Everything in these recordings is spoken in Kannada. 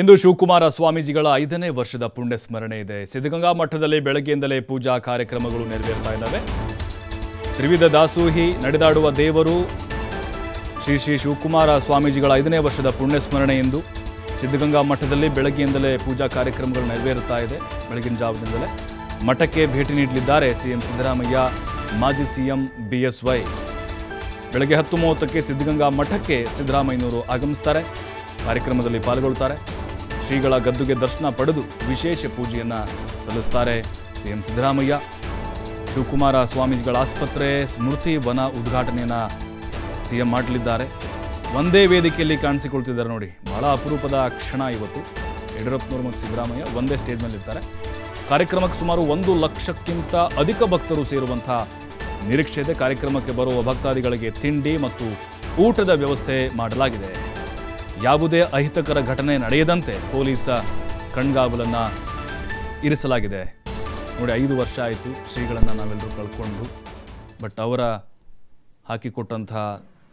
ಇಂದು ಶಿವಕುಮಾರ ಸ್ವಾಮೀಜಿಗಳ ಐದನೇ ವರ್ಷದ ಪುಣ್ಯ ಸ್ಮರಣೆ ಇದೆ. ಸಿದ್ಧಗಂಗಾ ಮಠದಲ್ಲಿ ಬೆಳಗ್ಗೆಯಿಂದಲೇ ಪೂಜಾ ಕಾರ್ಯಕ್ರಮಗಳು ನೆರವೇರ್ತಾ ಇದ್ದಾವೆ. ತ್ರಿವಿಧ ದಾಸೋಹಿ ನಡೆದಾಡುವ ದೇವರು ಶ್ರೀ ಶ್ರೀ ಶಿವಕುಮಾರ ಸ್ವಾಮೀಜಿಗಳ ಐದನೇ ವರ್ಷದ ಪುಣ್ಯ ಸ್ಮರಣೆ ಎಂದು ಸಿದ್ಧಗಂಗಾ ಮಠದಲ್ಲಿ ಬೆಳಗ್ಗೆಯಿಂದಲೇ ಪೂಜಾ ಕಾರ್ಯಕ್ರಮಗಳು ನೆರವೇರುತ್ತಾ ಇದೆ. ಬೆಳಗಿನ ಜಾವದಿಂದಲೇ ಮಠಕ್ಕೆ ಭೇಟಿ ನೀಡಲಿದ್ದಾರೆ ಸಿಎಂ ಸಿದ್ದರಾಮಯ್ಯ, ಮಾಜಿ ಸಿಎಂ ಬಿಎಸ್ವೈ ಬೆಳಗ್ಗೆ ಹತ್ತು ಮೂವತ್ತಕ್ಕೆ ಸಿದ್ಧಗಂಗಾ ಮಠಕ್ಕೆ ಸಿದ್ದರಾಮಯ್ಯನವರು ಆಗಮಿಸ್ತಾರೆ. ಕಾರ್ಯಕ್ರಮದಲ್ಲಿ ಪಾಲ್ಗೊಳ್ತಾರೆ ಶ್ರೀಗಳ ಗದ್ದುಗೆ ದರ್ಶನ ಪಡೆದು ವಿಶೇಷ ಪೂಜೆಯನ್ನು ಸಲ್ಲಿಸ್ತಾರೆ ಸಿಎಂ ಸಿದ್ದರಾಮಯ್ಯ. ಶಿವಕುಮಾರ ಸ್ವಾಮೀಜಿಗಳ ಆಸ್ಪತ್ರೆ ಸ್ಮೃತಿ ವನ ಉದ್ಘಾಟನೆಯನ್ನು ಸಿಎಂ ಮಾಡಲಿದ್ದಾರೆ. ಒಂದೇ ವೇದಿಕೆಯಲ್ಲಿ ಕಾಣಿಸಿಕೊಳ್ತಿದ್ದಾರೆ ನೋಡಿ, ಬಹಳ ಅಪರೂಪದ ಕ್ಷಣ ಇವತ್ತು. ಯಡಿಯೂರಪ್ಪನವರು ಮತ್ತು ಸಿದ್ದರಾಮಯ್ಯ ಒಂದೇ ಸ್ಟೇಜ್ನಲ್ಲಿರ್ತಾರೆ ಕಾರ್ಯಕ್ರಮಕ್ಕೆ ಸುಮಾರು ಒಂದು ಲಕ್ಷಕ್ಕಿಂತ ಅಧಿಕ ಭಕ್ತರು ಸೇರುವಂಥ ನಿರೀಕ್ಷೆ ಇದೆ. ಕಾರ್ಯಕ್ರಮಕ್ಕೆ ಬರುವ ಭಕ್ತಾದಿಗಳಿಗೆ ತಿಂಡಿ ಮತ್ತು ಊಟದ ವ್ಯವಸ್ಥೆ ಮಾಡಲಾಗಿದೆ. ಯಾವುದೇ ಅಹಿತಕರ ಘಟನೆ ನಡೆಯದಂತೆ ಪೊಲೀಸ ಕಣ್ಗಾವಲನ್ನು ಇರಿಸಲಾಗಿದೆ. ನೋಡಿ, ಐದು ವರ್ಷ ಆಯಿತು ಶ್ರೀಗಳನ್ನು ನಾವೆಲ್ಲರೂ ಕಳ್ಕೊಂಡು ಬಟ್ ಅವರ ಹಾಕಿಕೊಟ್ಟಂಥ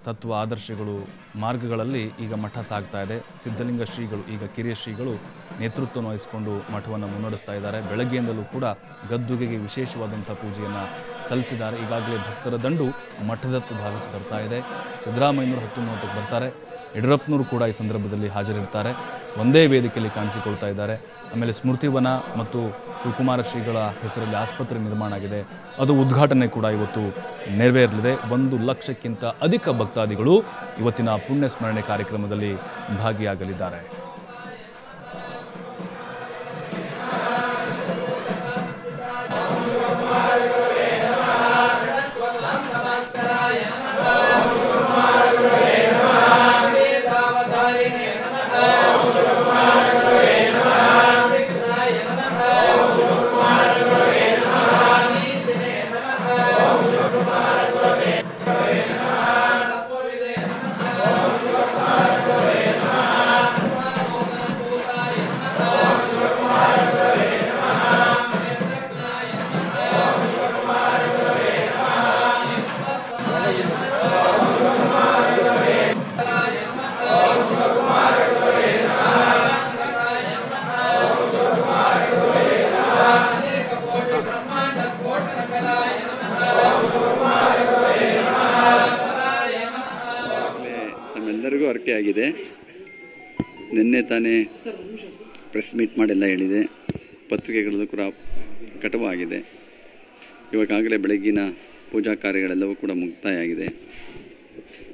ತತ್ವ ಆದರ್ಶಗಳು ಮಾರ್ಗಗಳಲ್ಲಿ ಈಗ ಮಠ ಸಾಗ್ತಾ ಇದೆ. ಸಿದ್ಧಲಿಂಗ ಶ್ರೀಗಳು, ಈಗ ಕಿರಿಯ ಶ್ರೀಗಳು ನೇತೃತ್ವವನ್ನು ವಹಿಸಿಕೊಂಡು ಮಠವನ್ನು ಮುನ್ನಡೆಸ್ತಾ ಇದ್ದಾರೆ. ಬೆಳಗ್ಗೆಯಿಂದಲೂ ಕೂಡ ಗದ್ದುಗೆಗೆ ವಿಶೇಷವಾದಂಥ ಪೂಜೆಯನ್ನು ಸಲ್ಲಿಸಿದ್ದಾರೆ. ಈಗಾಗಲೇ ಭಕ್ತರ ದಂಡು ಮಠದತ್ತ ಧಾವಿಸಿ ಬರ್ತಾ ಇದೆ. ಸಿದ್ದರಾಮಯ್ಯನವರು ಹತ್ತು ಮೂವತ್ತಕ್ಕೆ ಬರ್ತಾರೆ. ಯಡಿಯೂರಪ್ಪನವರು ಕೂಡ ಈ ಸಂದರ್ಭದಲ್ಲಿ ಹಾಜರಿರ್ತಾರೆ. ಒಂದೇ ವೇದಿಕೆಯಲ್ಲಿ ಕಾಣಿಸಿಕೊಳ್ತಾ ಇದ್ದಾರೆ. ಆಮೇಲೆ ಸ್ಮೃತಿವನ ಮತ್ತು ಶಿವಕುಮಾರ ಶ್ರೀಗಳ ಹೆಸರಲ್ಲಿ ಆಸ್ಪತ್ರೆ ನಿರ್ಮಾಣ ಆಗಿದೆ. ಅದು ಉದ್ಘಾಟನೆ ಕೂಡ ಇವತ್ತು ನೆರವೇರಲಿದೆ. ಒಂದು ಲಕ್ಷಕ್ಕಿಂತ ಅಧಿಕ ಭಕ್ತಾದಿಗಳು ಇವತ್ತಿನ ಪುಣ್ಯ ಸ್ಮರಣೆ ಕಾರ್ಯಕ್ರಮದಲ್ಲಿ ಭಾಗಿಯಾಗಲಿದ್ದಾರೆ. ನಿನ್ನೆ ತಾನೇ ಪ್ರೆಸ್ ಮೀಟ್ ಮಾಡೆಲ್ಲ ಹೇಳಿದೆ. ಪತ್ರಿಕೆಗಳಲ್ಲೂ ಕೂಡ ಪ್ರಕಟವೂ ಇವಾಗಾಗಲೇ ಬೆಳಗ್ಗಿನ ಪೂಜಾ ಕಾರ್ಯಗಳೆಲ್ಲವೂ ಕೂಡ ಮುಕ್ತಾಯ ಆಗಿದೆ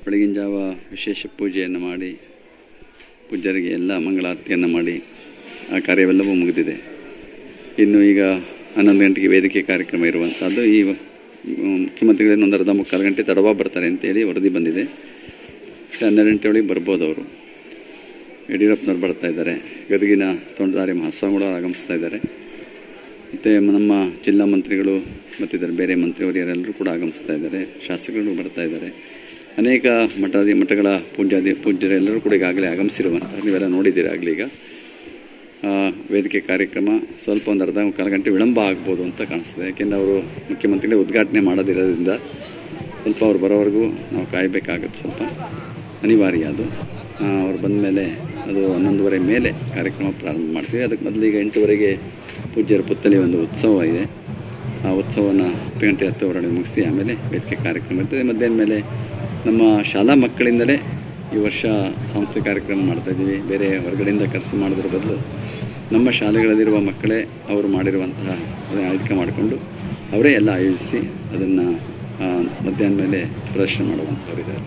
ಬೆಳಗಿನ ಜಾವ ವಿಶೇಷ ಪೂಜೆಯನ್ನು ಮಾಡಿ, ಪೂಜ್ಯರಿಗೆ ಎಲ್ಲ ಮಂಗಳಾರತಿಯನ್ನು ಮಾಡಿ ಆ ಕಾರ್ಯವೆಲ್ಲವೂ ಮುಗಿದಿದೆ. ಇನ್ನು ಈಗ ಹನ್ನೊಂದು ಗಂಟೆಗೆ ವೇದಿಕೆ ಕಾರ್ಯಕ್ರಮ ಇರುವಂಥದ್ದು ಈ ಮುಖ್ಯಮಂತ್ರಿಗಳೇನು ಒಂದು ಅರ್ಧ ಮುಕ್ಕಾಲು ಗಂಟೆ ತಡವಾಗಿ ಬರ್ತಾರೆ ಅಂತೇಳಿ ವರದಿ ಬಂದಿದೆ. ಹನ್ನೆರಡು ಗಂಟೆ ಒಳಗೆ ಬರ್ಬೋದು ಅವರು ಯಡಿಯೂರಪ್ಪನವ್ರು ಬರ್ತಾ ಇದ್ದಾರೆ. ಗದಗಿನ ತೋಂಟದಾರಿ ಮಹಾಸ್ವಾಮಿಗಳು ಆಗಮಿಸ್ತಾ ಇದ್ದಾರೆ. ಮತ್ತು ನಮ್ಮ ಜಿಲ್ಲಾ ಮಂತ್ರಿಗಳು ಮತ್ತಿದ್ದಾರೆ ಬೇರೆ ಮಂತ್ರಿವರಿಯರೆಲ್ಲರೂ ಕೂಡ ಆಗಮಿಸ್ತಾ ಇದ್ದಾರೆ. ಶಾಸಕರು ಬರ್ತಾ ಇದ್ದಾರೆ. ಅನೇಕ ಮಠಾದಿ ಮಠಗಳ ಪೂಜ್ಯಾದಿ ಪೂಜ್ಯರೆಲ್ಲರೂ ಕೂಡ ಈಗಾಗಲೇ ಆಗಮಿಸಿರುವಂಥ ನೀವೆಲ್ಲ ನೋಡಿದ್ದೀರಿ ಆಗಲಿ ಈಗ. ವೇದಿಕೆ ಕಾರ್ಯಕ್ರಮ ಸ್ವಲ್ಪ ಒಂದು ಅರ್ಧ ಕಾಲು ಗಂಟೆ ವಿಳಂಬ ಆಗ್ಬೋದು ಅಂತ ಕಾಣಿಸ್ತದೆ. ಯಾಕೆಂದರೆ ಅವರು ಮುಖ್ಯಮಂತ್ರಿಗಳೇ ಉದ್ಘಾಟನೆ ಮಾಡೋದಿರೋದ್ರಿಂದ ಸ್ವಲ್ಪ ಅವ್ರು ಬರೋವರೆಗೂ ನಾವು ಕಾಯಬೇಕಾಗತ್ತೆ ಸ್ವಲ್ಪ. ಅನಿವಾರ್ಯ ಅದು. ಅವ್ರು ಬಂದ ಮೇಲೆ ಅದು ಹನ್ನೊಂದುವರೆ ಮೇಲೆ ಕಾರ್ಯಕ್ರಮ ಪ್ರಾರಂಭ ಮಾಡ್ತೀವಿ. ಅದಕ್ಕೆ ಮೊದಲಿಗೆ ಎಂಟುವರೆಗೆ ಪೂಜ್ಯರ ಪುತ್ತಲಿ ಒಂದು ಉತ್ಸವ ಇದೆ. ಆ ಉತ್ಸವವನ್ನು ಹತ್ತು ಗಂಟೆ ಹತ್ತುವರೆ ಮುಗಿಸಿ ಆಮೇಲೆ ವೇದಿಕೆ ಕಾರ್ಯಕ್ರಮ ಇರ್ತದೆ. ಮಧ್ಯಾಹ್ನ ಮೇಲೆ ನಮ್ಮ ಶಾಲಾ ಮಕ್ಕಳಿಂದಲೇ ಈ ವರ್ಷ ಸಾಂಸ್ಥಿಕ ಕಾರ್ಯಕ್ರಮ ಮಾಡ್ತಾ ಇದ್ದೀವಿ. ಬೇರೆ ಹೊರಗಡೆಯಿಂದ ಖರ್ಚು ಮಾಡೋದ್ರ ಬದಲು ನಮ್ಮ ಶಾಲೆಗಳಲ್ಲಿರುವ ಮಕ್ಕಳೇ ಅವರು ಮಾಡಿರುವಂತಹ ಅದನ್ನು ಆಯ್ಕೆ ಮಾಡಿಕೊಂಡು ಅವರೇ ಎಲ್ಲ ಆಯೋಜಿಸಿ ಅದನ್ನು ಮಧ್ಯಾಹ್ನ ಮೇಲೆ ಪ್ರದರ್ಶನ ಮಾಡುವಂಥವರಿದ್ದಾರೆ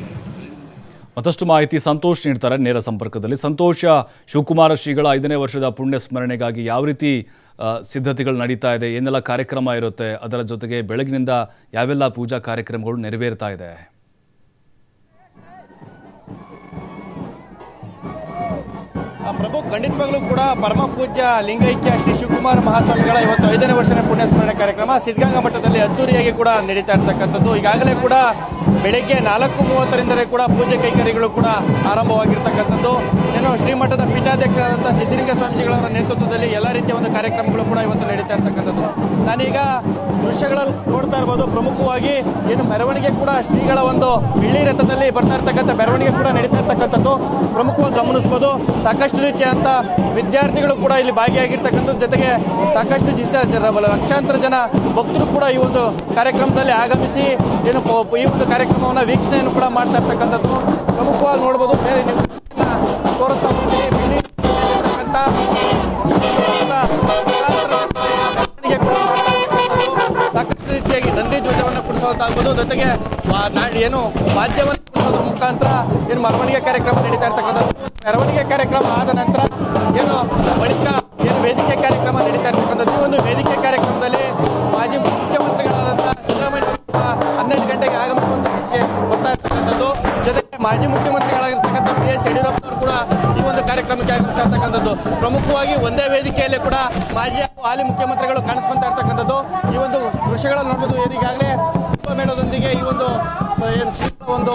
ಮತ್ತಷ್ಟು ಮಾಹಿತಿ ಸಂತೋಷ್ ನೀಡ್ತಾರೆ ನೇರ ಸಂಪರ್ಕದಲ್ಲಿ. ಸಂತೋಷ, ಶಿವಕುಮಾರ ಶ್ರೀಗಳ ಐದನೇ ವರ್ಷದ ಪುಣ್ಯ ಸ್ಮರಣೆಗಾಗಿ ಯಾವ ರೀತಿ ಸಿದ್ಧತೆಗಳು ನಡೀತಾ ಇದೆ, ಏನೆಲ್ಲ ಕಾರ್ಯಕ್ರಮ ಇರುತ್ತೆ, ಅದರ ಜೊತೆಗೆ ಬೆಳಗಿನಿಂದ ಯಾವೆಲ್ಲ ಪೂಜಾ ಕಾರ್ಯಕ್ರಮಗಳು ನೆರವೇರ್ತಾ ಇದೆ? ಪ್ರಭು, ಖಂಡಿತವಾಗ್ಲೂ ಕೂಡ ಪರಮ ಪೂಜ್ಯ ಲಿಂಗೈಕ್ಯ ಶ್ರೀ ಶಿವಕುಮಾರ ಮಹಾಸ್ವಾಮಿಗಳ ಇವತ್ತು ಐದನೇ ವರ್ಷದ ಪುಣ್ಯ ಸ್ಮರಣೆ ಕಾರ್ಯಕ್ರಮ ಸಿದ್ಧಗಂಗಾ ಮಠದಲ್ಲಿ ಅದ್ದೂರಿಯಾಗಿ ಕೂಡ ನಡೀತಾ ಇರ್ತಕ್ಕಂಥದ್ದು. ಈಗಾಗಲೇ ಕೂಡ ಬೆಳಗ್ಗೆ ನಾಲ್ಕು ಮೂವತ್ತರಿಂದಲೇ ಕೂಡ ಪೂಜೆ ಕೈಕರ್ಯಗಳು ಕೂಡ ಆರಂಭವಾಗಿರ್ತಕ್ಕಂಥದ್ದು. ಏನು ಶ್ರೀಮಠದ ಪೀಠಾಧ್ಯಕ್ಷರಾದಂಥ ಸಿದ್ಧಲಿಂಗ ಸ್ವಾಮೀಜಿಗಳವರ ನೇತೃತ್ವದಲ್ಲಿ ಎಲ್ಲ ರೀತಿಯ ಒಂದು ಕಾರ್ಯಕ್ರಮಗಳು ಕೂಡ ಇವತ್ತು ನಡೀತಾ ಇರ್ತಕ್ಕಂಥದ್ದು. ನಾನೀಗ ದೃಶ್ಯಗಳಲ್ಲಿ ನೋಡ್ತಾ ಇರ್ಬೋದು. ಪ್ರಮುಖವಾಗಿ ಏನು ಮೆರವಣಿಗೆ ಕೂಡ ಶ್ರೀಗಳ ಒಂದು ಬಿಳಿ ರಥದಲ್ಲಿ ಬರ್ತಾ ಇರ್ತಕ್ಕಂಥ ಮೆರವಣಿಗೆ ಕೂಡ ನಡೀತಾ ಇರ್ತಕ್ಕಂಥದ್ದು. ಪ್ರಮುಖವಾಗಿ ಗಮನಿಸ್ಬೋದು, ಸಾಕಷ್ಟು ರೀತಿಯಾದಂಥ ವಿದ್ಯಾರ್ಥಿಗಳು ಕೂಡ ಇಲ್ಲಿ ಭಾಗಿಯಾಗಿರ್ತಕ್ಕಂಥದ್ದು. ಜೊತೆಗೆ ಸಾಕಷ್ಟು ಜಿಸ ಲಕ್ಷಾಂತರ ಜನ ಭಕ್ತರು ಕೂಡ ಈ ಒಂದು ಕಾರ್ಯಕ್ರಮದಲ್ಲಿ ಆಗಮಿಸಿ, ಏನು ಈ ಒಂದು ಕಾರ್ಯಕ್ರಮವನ್ನು ವೀಕ್ಷಣೆಯನ್ನು ಕೂಡ ಮಾಡ್ತಾ ಇರ್ತಕ್ಕಂಥದ್ದು. ಪ್ರಮುಖವಾಗಿ ನೋಡ್ಬೋದು, ಬೇರೆ ನೀವು. ಸಾಕಷ್ಟು ರೀತಿಯಾಗಿ ನಂದಿ ಧ್ವಜವನ್ನು ಜೊತೆಗೆ ಏನು ವಾದ್ಯವನ್ನು ಮುಖಾಂತರ ಏನು ಮೆರವಣಿಗೆ ಕಾರ್ಯಕ್ರಮ ನಡೀತಾ ಇರ್ತಕ್ಕಂಥದ್ದು. ಮೆರವಣಿಗೆ ಕಾರ್ಯಕ್ರಮ ಆದ ನಂತರ ಏನು ಬಳಿಕ ಏನು ವೇದಿಕೆ ಕಾರ್ಯಕ್ರಮ ನಡೀತಾ ಇರ್ತಕ್ಕಂಥದ್ದು. ಒಂದು ವೇದಿಕೆ ಮಾಜಿ ಮುಖ್ಯಮಂತ್ರಿಗಳಾಗಿರ್ತಕ್ಕಂಥ ಬಿ ಎಸ್ ಯಡಿಯೂರಪ್ಪ ಅವರು ಕೂಡ ಈ ಒಂದು ಕಾರ್ಯಕ್ರಮಕ್ಕೆ ಆಗಮಿಸ್ತಾ ಪ್ರಮುಖವಾಗಿ ಒಂದೇ ವೇದಿಕೆಯಲ್ಲಿ ಕೂಡ ಮಾಜಿ ಹಾಗೂ ಹಾಲಿ ಮುಖ್ಯಮಂತ್ರಿಗಳು ಕಾಣಿಸ್ಕೊಂತ ಇರ್ತಕ್ಕಂಥದ್ದು. ಈ ಒಂದು ದೃಶ್ಯಗಳನ್ನು ನೋಡಬಹುದು ಈಗಾಗಲೇ ಕುಂಭಮೇಳದೊಂದಿಗೆ ಈ ಒಂದು ಒಂದು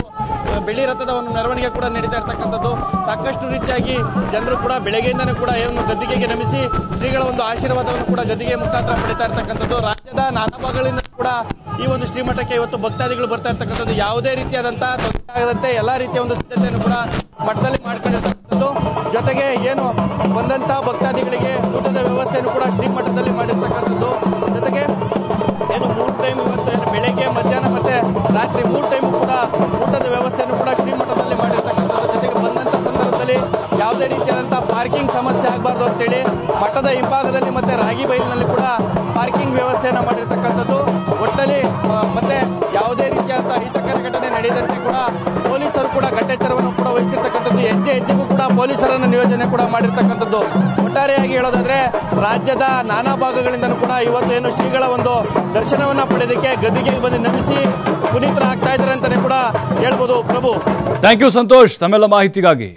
ಬೆಳ್ಳಿ ರಥದ ಒಂದು ಮೆರವಣಿಗೆ ಕೂಡ ನಡೀತಾ ಇರ್ತಕ್ಕಂಥದ್ದು. ಸಾಕಷ್ಟು ರೀತಿಯಾಗಿ ಜನರು ಕೂಡ ಬೆಳಗ್ಗೆಯಿಂದಲೂ ಕೂಡ ಏನು ಗದ್ದಿಗೆಗೆ ನಮಿಸಿ ಶ್ರೀಗಳ ಒಂದು ಆಶೀರ್ವಾದವನ್ನು ಕೂಡ ಗದ್ದಿಗೆ ಮುಖಾಂತರ ಪಡಿತಾ ಇರ್ತಕ್ಕಂಥದ್ದು. ರಾಜ್ಯದ ನಾನಾ ಭಾಗಗಳಿಂದ ಕೂಡ ಈ ಒಂದು ಶ್ರೀಮಠಕ್ಕೆ ಇವತ್ತು ಭಕ್ತಾದಿಗಳು ಬರ್ತಾ ಇರ್ತಕ್ಕಂಥದ್ದು ಯಾವುದೇ ರೀತಿಯಾದಂತಹ ತೊಂದರೆ ಆಗದಂತೆ ಎಲ್ಲಾ ರೀತಿಯ ಒಂದು ಸಿದ್ಧತೆಯನ್ನು ಕೂಡ ಮಠದಲ್ಲಿ ಮಾಡ್ಕೊಂಡಿರ್ತಕ್ಕಂಥದ್ದು. ಜೊತೆಗೆ ಏನು ಬಂದಂತಹ ಭಕ್ತಾದಿಗಳಿಗೆ ಊಟದ ವ್ಯವಸ್ಥೆಯನ್ನು ಕೂಡ ಶ್ರೀಮಠದಲ್ಲಿ ಮಾಡಿರ್ತಕ್ಕಂಥದ್ದು. ಜೊತೆಗೆ ಏನು ಮೂರು ಟೈಮ್ ಇವತ್ತು ಏನು ಬೆಳಗ್ಗೆ, ಮಧ್ಯಾಹ್ನ ಮತ್ತೆ ರಾತ್ರಿ ಮೂರು ಟೈಮ್ ಕೂಡ ಊಟದ ವ್ಯವಸ್ಥೆಯನ್ನು ಕೂಡ ಶ್ರೀಮಠದಲ್ಲಿ ಮಾಡಿರ್ತಕ್ಕಂಥದ್ದು. ಜೊತೆಗೆ ಬಂದಂಥ ಸಂದರ್ಭದಲ್ಲಿ ಯಾವುದೇ ರೀತಿಯಾದಂತಹ ಪಾರ್ಕಿಂಗ್ ಸಮಸ್ಯೆ ಆಗಬಾರ್ದು ಅಂತೇಳಿ ಮಠದ ಹಿಂಭಾಗದಲ್ಲಿ ಮತ್ತೆ ರಾಗಿ ಬೈಲಿನಲ್ಲಿ ಕೂಡ ಪಾರ್ಕಿಂಗ್ ವ್ಯವಸ್ಥೆಯನ್ನು ಮಾಡಿರ್ತಕ್ಕಂಥದ್ದು. ಆ, ಮತ್ತೆ ಯಾವುದೇ ರೀತಿಯಾದಂತಹ ಅಹಿತಕರ ಘಟನೆ ನಡೆಯದಂತೆ ಕೂಡ ಪೊಲೀಸರು ಕೂಡ ಕಟ್ಟೆಚ್ಚರವನ್ನು ಕೂಡ ವಹಿಸಿರ್ತಕ್ಕಂಥದ್ದು ಹೆಜ್ಜೆ ಹೆಜ್ಜೆಗೂ ಕೂಡ ಪೊಲೀಸರನ್ನು ನಿಯೋಜನೆ ಕೂಡ ಮಾಡಿರ್ತಕ್ಕಂಥದ್ದು. ಒಟ್ಟಾರೆಯಾಗಿ ಹೇಳೋದಾದ್ರೆ ರಾಜ್ಯದ ನಾನಾ ಭಾಗಗಳಿಂದಲೂ ಕೂಡ ಇವತ್ತು ಏನು ಶ್ರೀಗಳ ಒಂದು ದರ್ಶನವನ್ನ ಪಡೆಯೋದಕ್ಕೆ ಗದ್ದಿಗೆ ಬಂದು ನಮಿಸಿ ಪುನೀತರಾಗ್ತಾ ಇದ್ದಾರೆ ಅಂತಲೇ ಕೂಡ ಹೇಳ್ಬೋದು ಪ್ರಭು. ಥ್ಯಾಂಕ್ ಯು ಸಂತೋಷ್ ತಮ್ಮೆಲ್ಲ ಮಾಹಿತಿಗಾಗಿ.